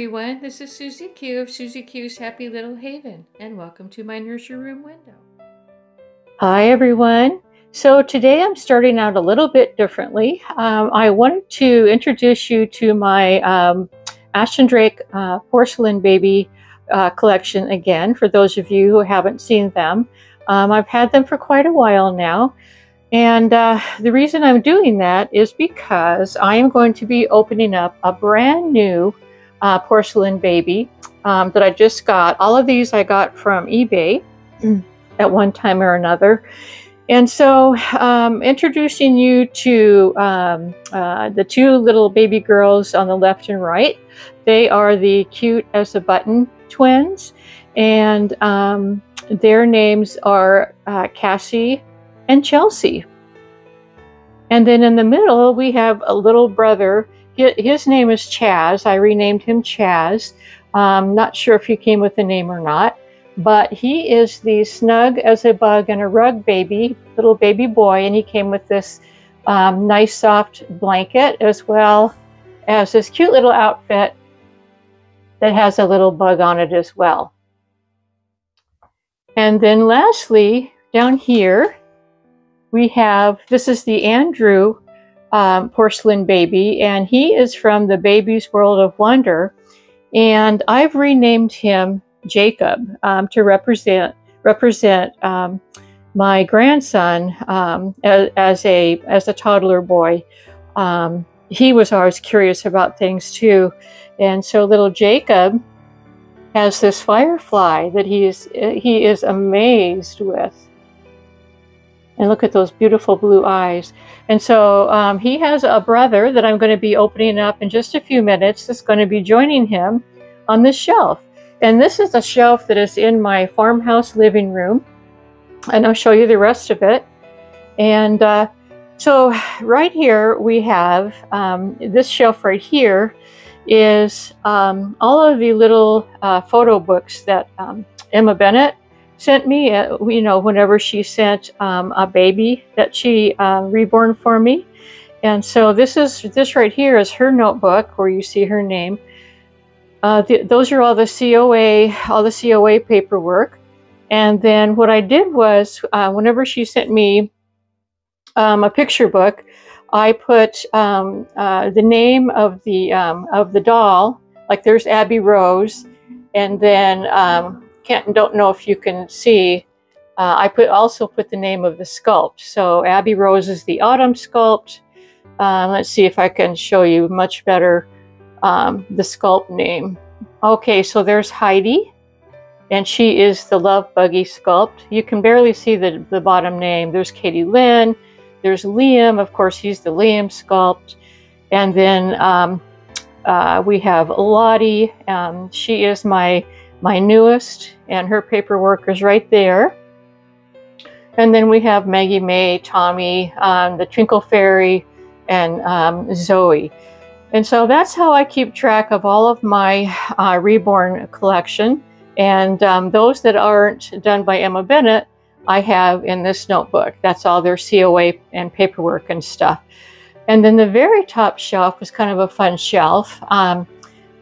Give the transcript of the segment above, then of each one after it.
everyone. This is Suzy Q of Suzy Q's Happy Little Haven, and welcome to my nursery room window. Hi, everyone. So today I'm starting out a little bit differently. Um, I wanted to introduce you to my um, Ashton Drake uh, porcelain baby uh, collection again, for those of you who haven't seen them. Um, I've had them for quite a while now. And uh, the reason I'm doing that is because I am going to be opening up a brand new uh, porcelain baby um, that I just got. All of these I got from eBay at one time or another. And so, um, introducing you to um, uh, the two little baby girls on the left and right. They are the cute as a button twins, and um, their names are uh, Cassie and Chelsea. And then in the middle, we have a little brother. His name is Chaz. I renamed him Chaz. Um, not sure if he came with a name or not but he is the snug as a bug and a rug baby, little baby boy, and he came with this um, nice soft blanket as well as this cute little outfit that has a little bug on it as well. And then lastly, down here, we have, this is the Andrew um, porcelain baby, and he is from the Baby's World of Wonder. And I've renamed him Jacob um, to represent represent um, my grandson um, as, as, a as a toddler boy. Um, he was always curious about things too, and so little Jacob has this firefly that he is he is amazed with. And look at those beautiful blue eyes. And so um, he has a brother that I'm going to be opening up in just a few minutes that's going to be joining him on this shelf. And this is a shelf that is in my farmhouse living room. And I'll show you the rest of it. And uh, so right here we have um, this shelf right here is um, all of the little uh, photo books that um, Ema Bennett sent me, uh, you know, whenever she sent um, a baby that she uh, reborn for me. And so this is this right here is her notebook where you see her name. Uh, th those are all the COA, all the COA paperwork. And then what I did was, uh, whenever she sent me um, a picture book, I put um, uh, the name of the um, of the doll. Like there's Abby Rose, and then um, can't don't know if you can see. Uh, I put also put the name of the sculpt. So Abby Rose is the autumn sculpt. Uh, let's see if I can show you much better um, the sculpt name. Okay, so there's Heidi, and she is the Love Buggy sculpt. You can barely see the, the bottom name. There's Katie Lynn, there's Liam, of course, he's the Liam sculpt. And then um, uh, we have Lottie, um, she is my, my newest, and her paperwork is right there. And then we have Maggie Mae, Tommy, um, the Twinkle Fairy, and um, Zoe. And so that's how I keep track of all of my uh, reborn collection. And um, those that aren't done by Ema Bennett, I have in this notebook. That's all their COA and paperwork and stuff. And then the very top shelf is kind of a fun shelf. Um,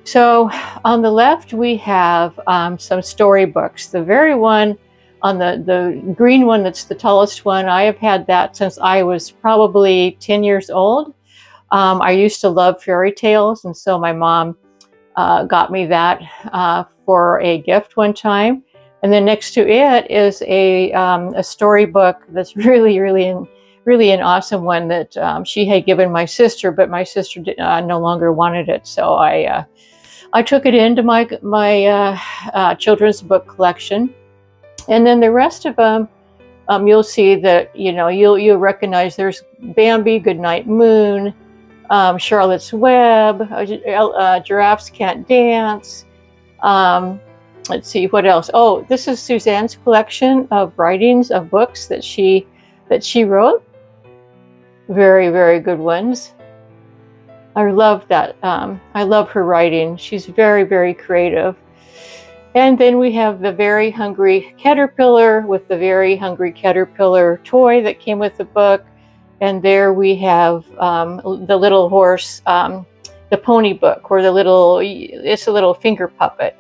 so on the left, we have um, some storybooks. The very one on the, the green one that's the tallest one, I have had that since I was probably 10 years old. Um, I used to love fairy tales, and so my mom uh, got me that uh, for a gift one time. And then next to it is a, um, a storybook that's really, really, really an awesome one that um, she had given my sister, but my sister did, uh, no longer wanted it. So I, uh, I took it into my, my uh, uh, children's book collection. And then the rest of them, um, you'll see that, you know, you'll, you'll recognize there's Bambi, Goodnight Moon, um, Charlotte's Web, uh, uh, Giraffes Can't Dance. Um, let's see what else. Oh, this is Suzanne's collection of writings of books that she that she wrote. Very, very good ones. I love that. Um, I love her writing. She's very, very creative. And then we have the Very Hungry Caterpillar with the Very Hungry Caterpillar toy that came with the book. And there we have um, the little horse, um, the pony book or the little, it's a little finger puppet.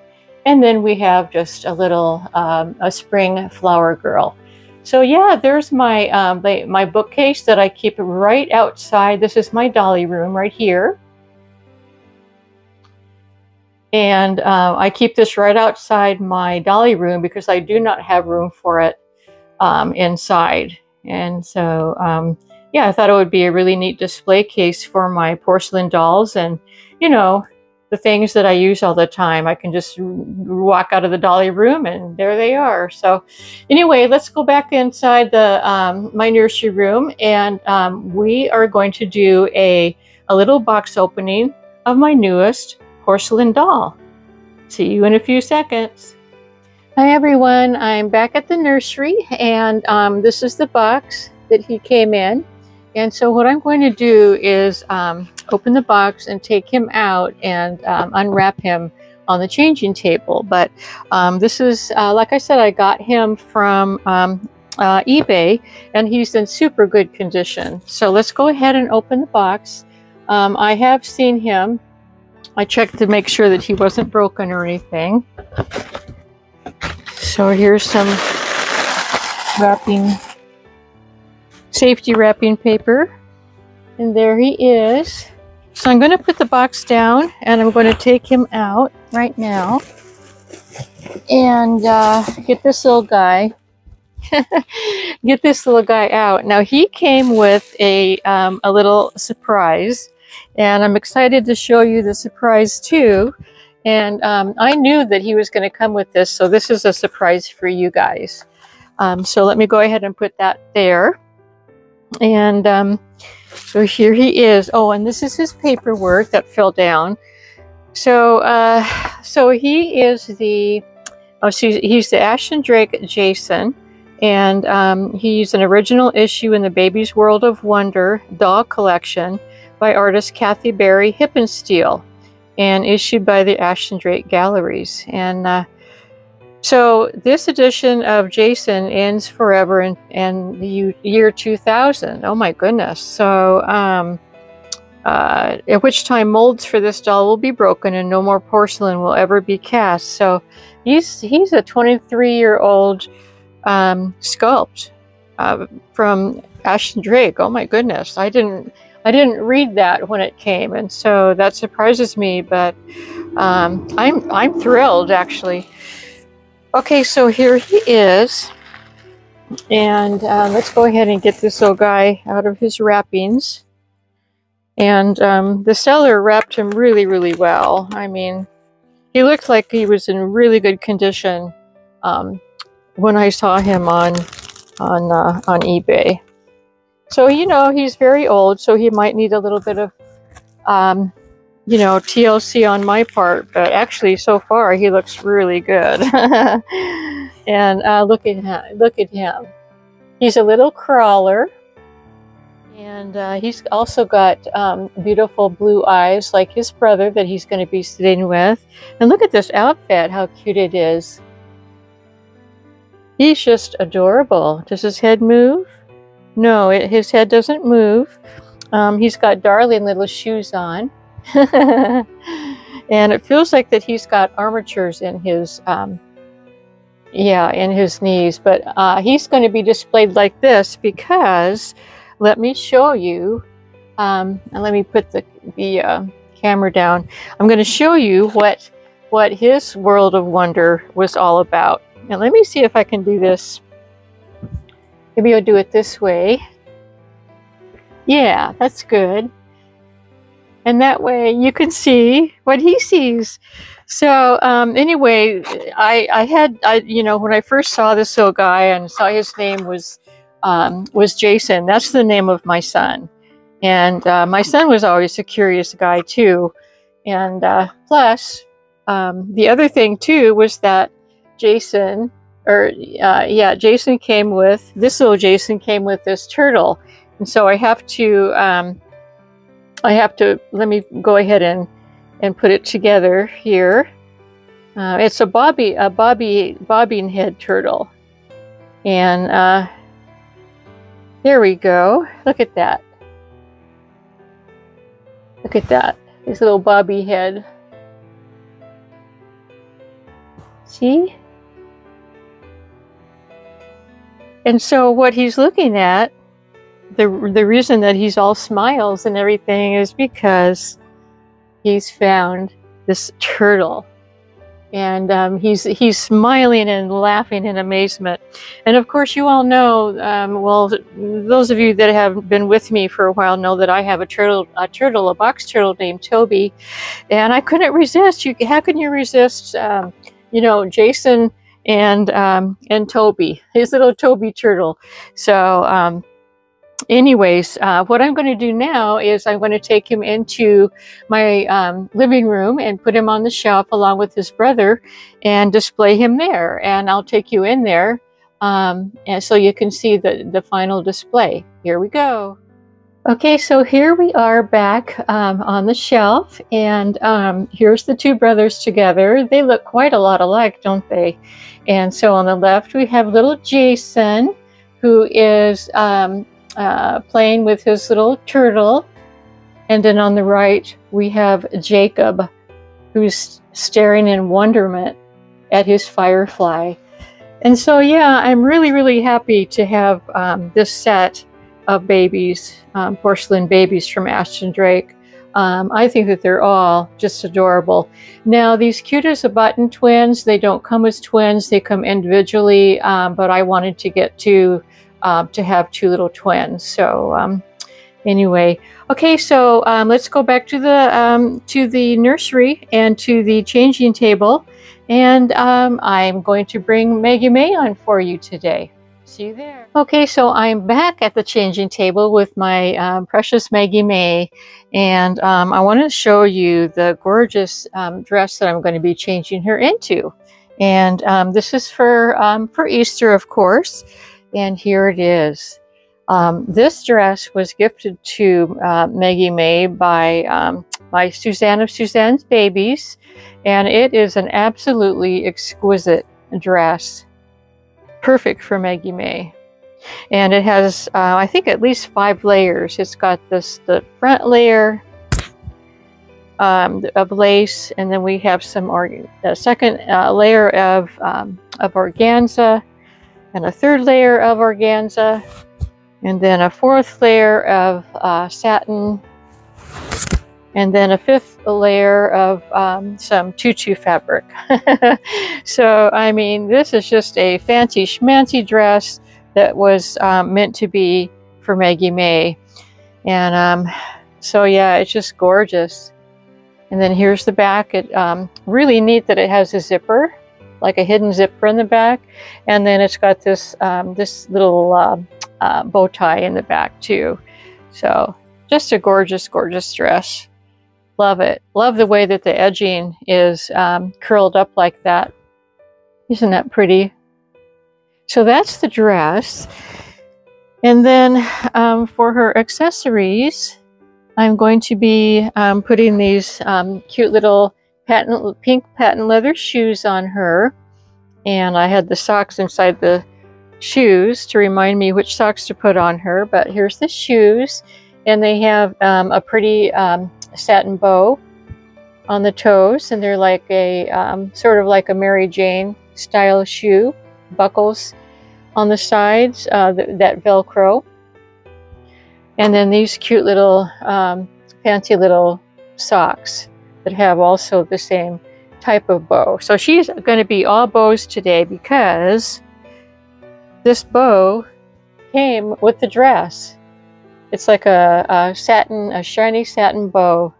And then we have just a little, um, a spring flower girl. So yeah, there's my, um, my bookcase that I keep right outside. This is my dolly room right here. And uh, I keep this right outside my dolly room because I do not have room for it um, inside. And so, um, yeah, I thought it would be a really neat display case for my porcelain dolls and, you know, the things that I use all the time. I can just walk out of the dolly room and there they are. So anyway, let's go back inside the um, my nursery room and um, we are going to do a, a little box opening of my newest porcelain doll. See you in a few seconds. Hi everyone, I'm back at the nursery and um, this is the box that he came in. And so what I'm going to do is um, open the box and take him out and um, unwrap him on the changing table. But um, this is, uh, like I said, I got him from um, uh, eBay and he's in super good condition. So let's go ahead and open the box. Um, I have seen him I checked to make sure that he wasn't broken or anything. So here's some wrapping, safety wrapping paper. And there he is. So I'm going to put the box down and I'm going to take him out right now and uh, get this little guy get this little guy out. Now he came with a, um, a little surprise and I'm excited to show you the surprise too. And um, I knew that he was going to come with this, so this is a surprise for you guys. Um, so let me go ahead and put that there. And um, so here he is. Oh, and this is his paperwork that fell down. So, uh, so he is the, oh, so he's the Ashton Drake Jason. And um, he's an original issue in the Baby's World of Wonder doll collection by artist Kathy Barry Hippensteel and issued by the Ashton Drake Galleries. And uh, so this edition of Jason ends forever in, in the year 2000. Oh my goodness. So, um, uh, at which time molds for this doll will be broken and no more porcelain will ever be cast. So he's, he's a 23 year old um, sculpt uh, from Ashton Drake. Oh my goodness. I didn't I didn't read that when it came, and so that surprises me. But um, I'm I'm thrilled actually. Okay, so here he is, and uh, let's go ahead and get this old guy out of his wrappings. And um, the seller wrapped him really, really well. I mean, he looked like he was in really good condition um, when I saw him on on uh, on eBay. So, you know, he's very old, so he might need a little bit of, um, you know, TLC on my part. But actually, so far, he looks really good. and uh, look at him. Look at him. He's a little crawler. And uh, he's also got um, beautiful blue eyes like his brother that he's going to be sitting with. And look at this outfit, how cute it is. He's just adorable. Does his head move? No, it, his head doesn't move. Um, he's got darling little shoes on. and it feels like that he's got armatures in his, um, yeah, in his knees. But uh, he's going to be displayed like this because, let me show you, um, and let me put the, the uh, camera down. I'm going to show you what, what his world of wonder was all about. And let me see if I can do this Maybe I'll do it this way. Yeah, that's good. And that way you can see what he sees. So um, anyway, I, I had, I, you know, when I first saw this little guy and saw his name was, um, was Jason, that's the name of my son. And uh, my son was always a curious guy too. And uh, plus, um, the other thing too was that Jason or uh, yeah, Jason came with this little Jason came with this turtle, and so I have to um, I have to let me go ahead and and put it together here. Uh, it's a bobby a bobby bobbing head turtle, and uh, there we go. Look at that. Look at that. His little bobby head. See? And so what he's looking at, the, the reason that he's all smiles and everything is because he's found this turtle and um, he's he's smiling and laughing in amazement. And of course, you all know. Um, well, those of you that have been with me for a while know that I have a turtle, a turtle, a box turtle named Toby, and I couldn't resist. You, how can you resist? Um, you know, Jason and um, and Toby, his little Toby turtle. So um, anyways, uh, what I'm going to do now is I'm going to take him into my um, living room and put him on the shelf along with his brother and display him there. And I'll take you in there um, and so you can see the, the final display. Here we go. Okay, so here we are back um, on the shelf, and um, here's the two brothers together. They look quite a lot alike, don't they? And so on the left, we have little Jason, who is um, uh, playing with his little turtle. And then on the right, we have Jacob, who's staring in wonderment at his firefly. And so, yeah, I'm really, really happy to have um, this set of babies, um, porcelain babies from Ashton Drake. Um, I think that they're all just adorable. Now, these cute as a button twins, they don't come as twins, they come individually, um, but I wanted to get to uh, to have two little twins. So um, anyway, okay, so um, let's go back to the um, to the nursery and to the changing table, and um, I'm going to bring Maggie Mae on for you today. See you there. Okay, so I'm back at the changing table with my um, precious Maggie Mae, and um, I want to show you the gorgeous dress that I'm going to be changing her into. And this is for for Easter, of course. And here it is. Um, this dress was gifted to uh, Maggie Mae by, um, by Suzanne of Suzanne's Babies, and it is an absolutely exquisite dress. Perfect for Maggie Mae. And it has, uh, I think, at least five layers. It's got this the front layer um, of lace, and then we have some a second uh, layer of um, of organza, and a third layer of organza, and then a fourth layer of uh, satin, and then a fifth layer of um, some tutu fabric. so, I mean, this is just a fancy schmancy dress that was um, meant to be for Maggie Mae. And um, so, yeah, it's just gorgeous. And then here's the back. It um, really neat that it has a zipper like a hidden zipper in the back. And then it's got this, um, this little uh, uh, bow tie in the back too. So just a gorgeous, gorgeous dress. Love it. Love the way that the edging is um, curled up like that. Isn't that pretty? So that's the dress. And then um, for her accessories, I'm going to be um, putting these um, cute little patent, pink patent leather shoes on her. And I had the socks inside the shoes to remind me which socks to put on her. But here's the shoes. And they have um, a pretty um, satin bow on the toes. And they're like a um, sort of like a Mary Jane style shoe. Buckles on the sides, uh, th that Velcro. And then these cute little, um, fancy little socks that have also the same type of bow. So she's going to be all bows today because this bow came with the dress. It's like a, a satin, a shiny satin bow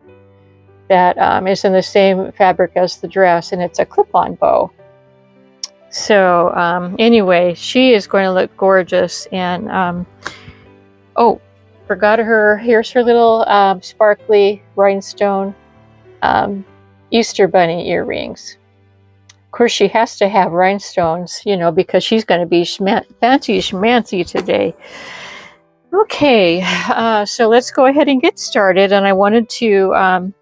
that um, is in the same fabric as the dress, and it's a clip-on bow. So um, anyway, she is going to look gorgeous. And um, oh, forgot her. Here's her little um, sparkly rhinestone um, Easter bunny earrings. Of course, she has to have rhinestones, you know, because she's going to be fancy schmancy today. Okay, uh, so let's go ahead and get started. And I wanted to um,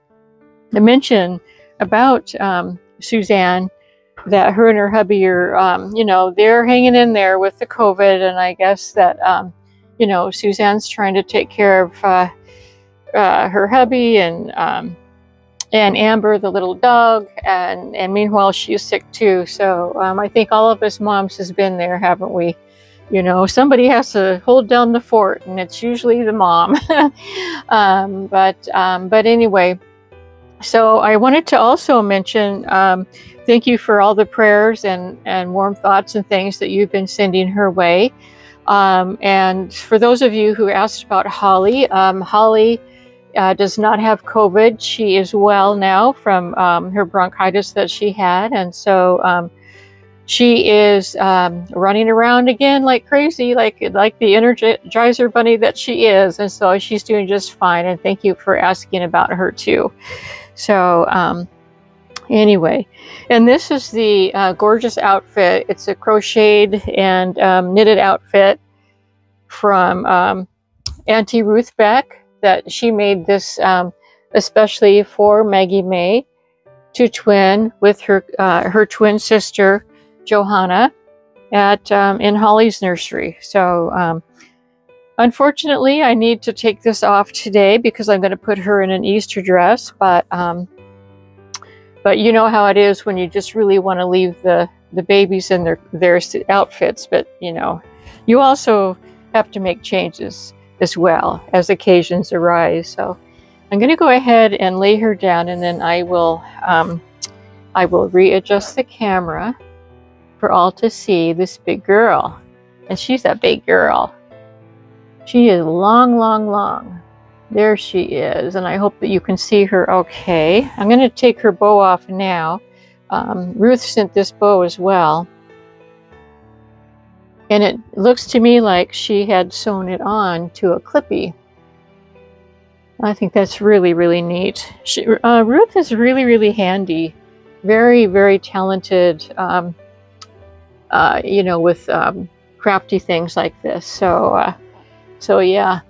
mention about um, Suzanne that her and her hubby are, um, you know, they're hanging in there with the COVID. And I guess that, um, you know, Suzanne's trying to take care of uh, uh, her hubby and um, and Amber, the little dog, and and meanwhile she's sick too. So um, I think all of us moms has been there, haven't we? You know, somebody has to hold down the fort, and it's usually the mom. um, but um, but anyway, so I wanted to also mention um, thank you for all the prayers and and warm thoughts and things that you've been sending her way. Um, and for those of you who asked about Holly, um, Holly uh, does not have COVID. She is well now from um, her bronchitis that she had. And so um, she is um, running around again like crazy, like, like the Energizer bunny that she is. And so she's doing just fine. And thank you for asking about her too. So, um, anyway, and this is the uh, gorgeous outfit. It's a crocheted and um, knitted outfit from um, Auntie Ruth Beck that she made this um, especially for Maggie Mae to twin with her uh, her twin sister Johanna at um, in Holly's nursery. So um, unfortunately, I need to take this off today because I'm going to put her in an Easter dress. But um, but you know how it is when you just really want to leave the the babies in their their outfits. But you know, you also have to make changes as well as occasions arise. So I'm going to go ahead and lay her down and then I will um, I will readjust the camera for all to see this big girl. And she's a big girl. She is long, long, long. There she is. And I hope that you can see her okay. I'm going to take her bow off now. Um, Ruth sent this bow as well. And it looks to me like she had sewn it on to a clippy. I think that's really, really neat. She, uh, Ruth is really, really handy. Very, very talented, um, uh, you know, with um, crafty things like this. So, uh, so yeah.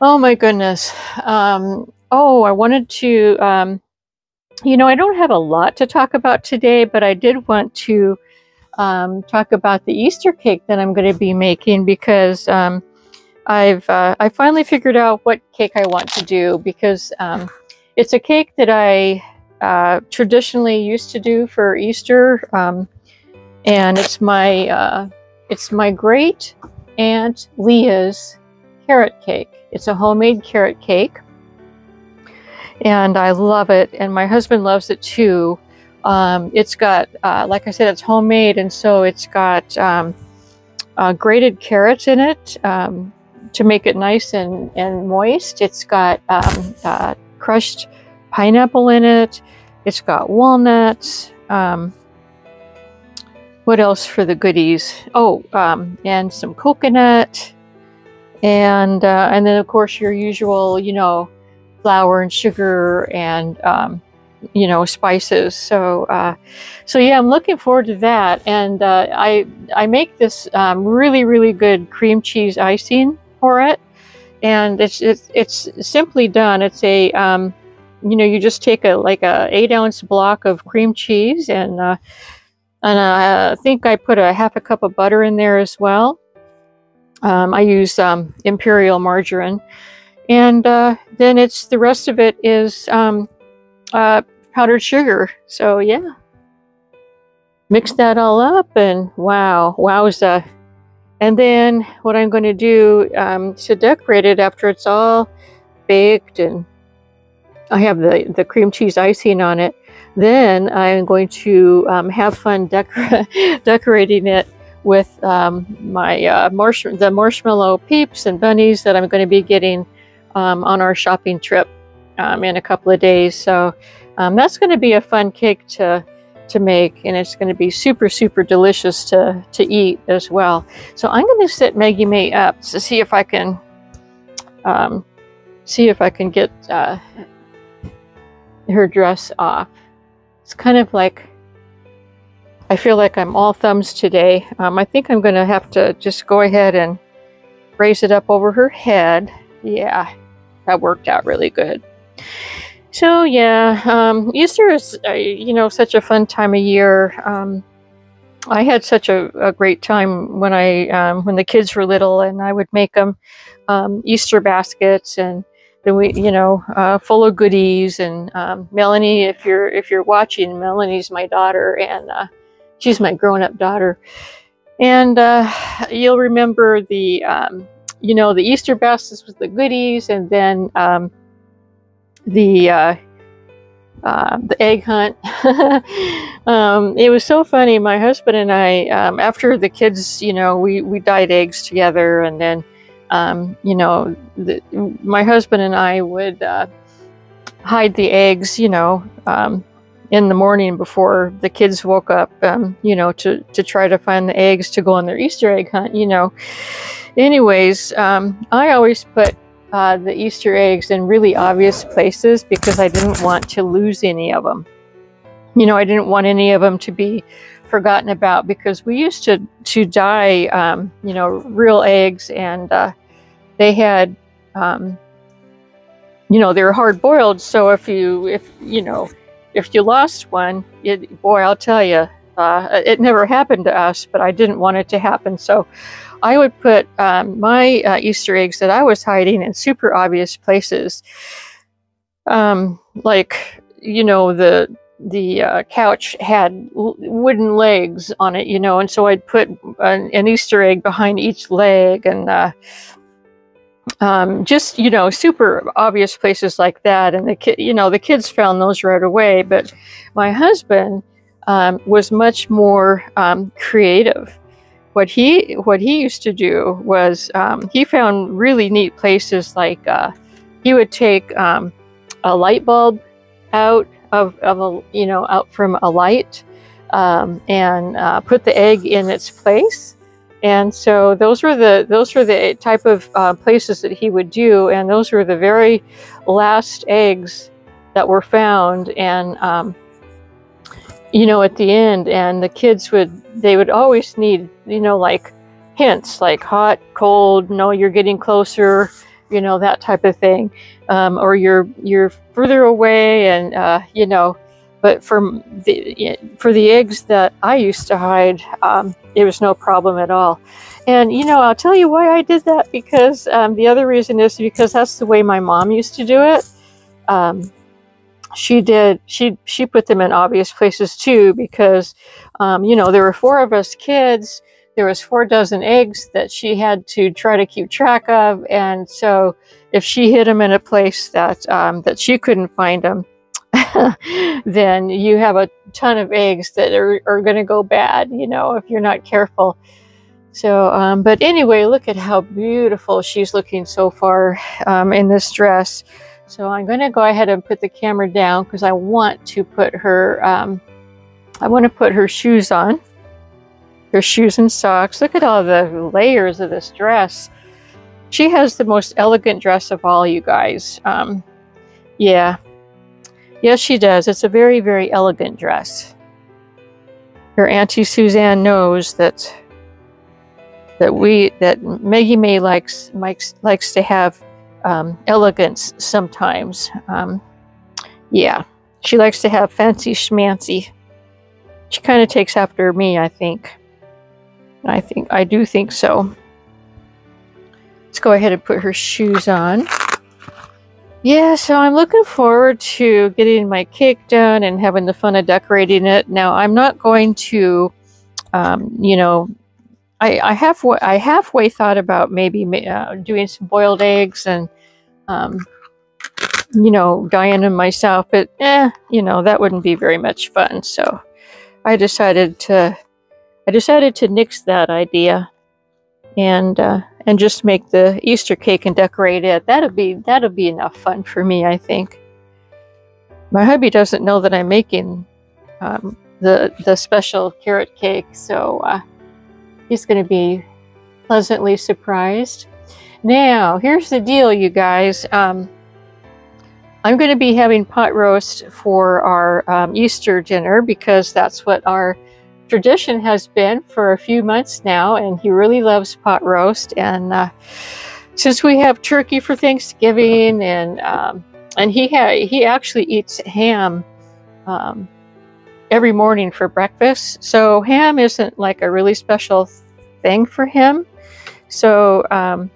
Oh my goodness. Um, oh, I wanted to, um, you know, I don't have a lot to talk about today, but I did want to um, talk about the Easter cake that I'm going to be making because um, I've uh, I finally figured out what cake I want to do because um, it's a cake that I uh, traditionally used to do for Easter, um, and it's my uh, it's my great aunt Leah's carrot cake. It's a homemade carrot cake, and I love it, and my husband loves it too. Um, it's got, uh, like I said, it's homemade, and so it's got um, uh, grated carrots in it um, to make it nice and, and moist. It's got um, uh, crushed pineapple in it. It's got walnuts. Um, what else for the goodies? Oh, um, and some coconut, and uh, and then of course your usual, you know, flour and sugar and you know spices. So uh, so yeah i'm looking forward to that. And uh, i i make this um, really really good cream cheese icing for it. And it's it's, it's simply done. It's a um, you know you just take a like a eight ounce block of cream cheese and uh, and i think i put a half a cup of butter in there as well. Um, i use um, imperial margarine. And uh, then it's the rest of it is um, uh, powdered sugar. So yeah, mix that all up and wow, wowza. And then what I'm going to do um, to decorate it after it's all baked and I have the, the cream cheese icing on it, then I'm going to um, have fun decor decorating it with um, my uh, marsh the marshmallow peeps and bunnies that I'm going to be getting um, on our shopping trip um, in a couple of days. So um, that's going to be a fun cake to to make and it's going to be super super delicious to to eat as well. So i'm going to set maggie mae up to see if i can um, see if i can get uh, her dress off. It's kind of like i feel like i'm all thumbs today. Um, i think i'm going to have to just go ahead and raise it up over her head. Yeah that worked out really good so yeah, um, Easter is uh, you know such a fun time of year. Um, I had such a, a, great time when I um, when the kids were little, and I would make them um, Easter baskets and the we you know uh, full of goodies and um, Melanie if you're if you're watching Melanie's my daughter and uh, she's my grown-up daughter and uh, you'll remember the um, you know the Easter baskets with the goodies and then the uh, uh, the egg hunt. um, it was so funny. My husband and I, um, after the kids, you know, we, we dyed eggs together, and then, um, you know, the, my husband and I would uh, hide the eggs, you know, um, in the morning before the kids woke up, um, you know, to, to try to find the eggs to go on their Easter egg hunt, you know. Anyways, um, I always put uh, the Easter eggs in really obvious places because I didn't want to lose any of them. You know, I didn't want any of them to be forgotten about because we used to to dye, um, you know, real eggs, and uh, they had, um, you know, they were hard boiled. So if you if you know if you lost one, it, boy, I'll tell you, uh, it never happened to us, but I didn't want it to happen. So I would put um, my uh, Easter eggs that I was hiding in super obvious places, um, like you know the the uh, couch had wooden legs on it, you know, and so I'd put an, an Easter egg behind each leg, and uh, um, just you know super obvious places like that. And the kid, you know, the kids found those right away, but my husband um, was much more um, creative what he what he used to do was um, he found really neat places like uh, he would take um, a light bulb out of, of a you know out from a light um, and uh, put the egg in its place. And so those were the those were the type of uh, places that he would do and those were the very last eggs that were found. And um, you know, at the end, and the kids would, they would always need, you know, like hints like hot, cold, no, you're getting closer, you know, that type of thing. Um, or you're, you're further away and, uh, you know, but for the, for the eggs that I used to hide, um, it was no problem at all. And, you know, I'll tell you why I did that because um, the other reason is because that's the way my mom used to do it. She did she she put them in obvious places too because um, you know there were four of us kids. There was four dozen eggs that she had to try to keep track of. And so if she hid them in a place that um, that she couldn't find them then you have a ton of eggs that are, are going to go bad you know if you're not careful. So um, but anyway look at how beautiful she's looking so far um, in this dress so I'm going to go ahead and put the camera down because I want to put her, um, I want to put her shoes on. Her shoes and socks. Look at all the layers of this dress. She has the most elegant dress of all, you guys. Um, yeah. Yes, she does. It's a very, very elegant dress. Her Auntie Suzanne knows that that we that Maggie Mae likes likes likes to have um, elegance sometimes. Um, yeah, she likes to have fancy schmancy. She kind of takes after me, I think. I think I do think so. Let's go ahead and put her shoes on. Yeah, so I'm looking forward to getting my cake done and having the fun of decorating it. Now, I'm not going to, um, you know, I, I have I halfway thought about maybe uh, doing some boiled eggs and um, you know, Diane and myself, but eh, you know, that wouldn't be very much fun. So I decided to, I decided to nix that idea and, uh, and just make the Easter cake and decorate it. That'll be, that'll be enough fun for me, I think. My hubby doesn't know that I'm making, um, the, the special carrot cake. So, uh, he's going to be pleasantly surprised. Now, here's the deal, you guys. Um, I'm going to be having pot roast for our um, Easter dinner because that's what our tradition has been for a few months now, and he really loves pot roast. And uh, since we have turkey for Thanksgiving, and um, and he ha- he actually eats ham um, every morning for breakfast, so ham isn't like a really special thing for him. So um,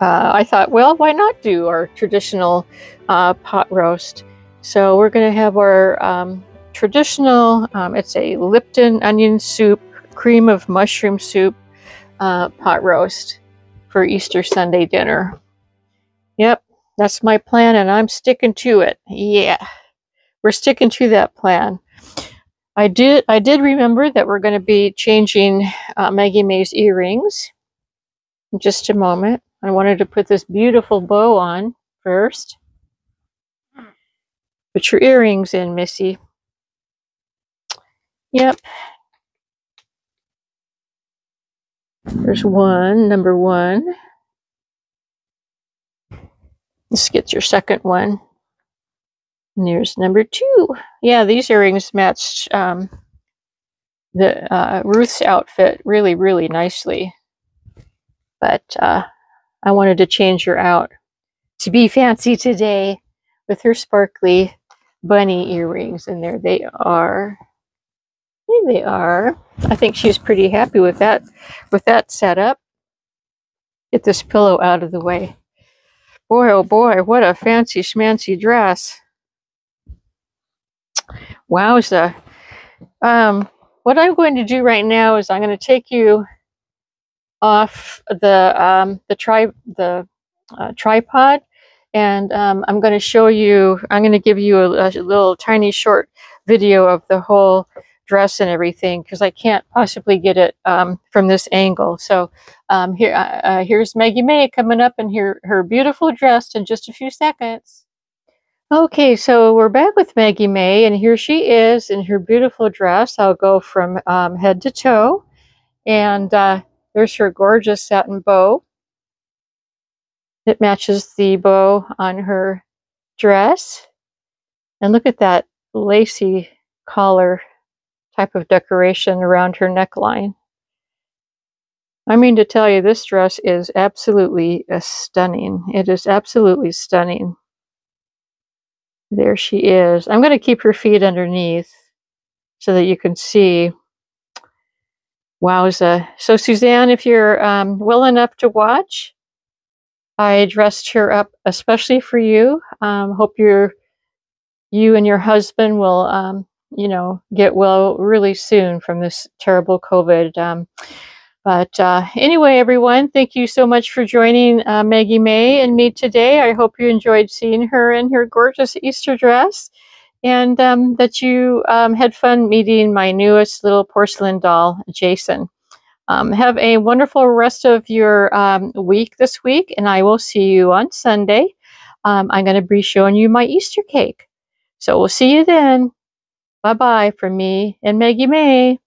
uh, I thought, well, why not do our traditional uh, pot roast? So we're going to have our um, traditional, um, it's a Lipton onion soup, cream of mushroom soup uh, pot roast for Easter Sunday dinner. Yep, that's my plan and I'm sticking to it. Yeah, we're sticking to that plan. I did I did remember that we're going to be changing uh, Maggie Mae's earrings in just a moment. I wanted to put this beautiful bow on first. Put your earrings in, Missy. Yep. There's one, number one. Let's get your second one. And there's number two. Yeah, these earrings matched um, the uh, Ruth's outfit really, really nicely. But uh, I wanted to change her out to be fancy today with her sparkly bunny earrings. And there they are. There they are. I think she's pretty happy with that, with that setup. Get this pillow out of the way. Boy, oh boy, what a fancy schmancy dress. Wowza. Um, what I'm going to do right now is I'm going to take you off the um, the tri the uh, tripod, and um, I'm going to show you. I'm going to give you a, a, little tiny short video of the whole dress and everything because I can't possibly get it um, from this angle. So um, here, uh, uh, here's Maggie Mae coming up in her her beautiful dress in just a few seconds. Okay, so we're back with Maggie Mae, and here she is in her beautiful dress. I'll go from um, head to toe, and uh, there's her gorgeous satin bow. It matches the bow on her dress. And look at that lacy collar type of decoration around her neckline. I mean to tell you, this dress is absolutely uh, stunning. It is absolutely stunning. There she is. I'm going to keep her feet underneath so that you can see. Wowza. So Suzanne, if you're um, well enough to watch, I dressed her up especially for you. Um, hope you're, you and your husband will, um, you know, get well really soon from this terrible COVID. But uh, anyway, everyone, thank you so much for joining uh, Maggie Mae and me today. I hope you enjoyed seeing her in her gorgeous Easter dress and um, that you um, had fun meeting my newest little porcelain doll, Jason. Um, have a wonderful rest of your um, week this week, and I will see you on Sunday. Um, I'm going to be showing you my Easter cake. So we'll see you then. Bye bye from me and Maggie Mae.